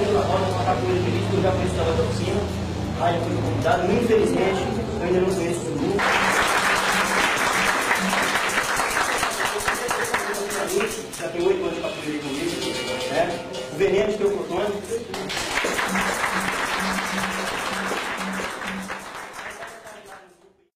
Você já na roda uma capoeira de risco, eu já conheço da oficina, aí eu fui convidado, infelizmente, eu ainda não conheço o mundo. Já tem oito anos de capoeira comigo, né? O veneno de teu cotone.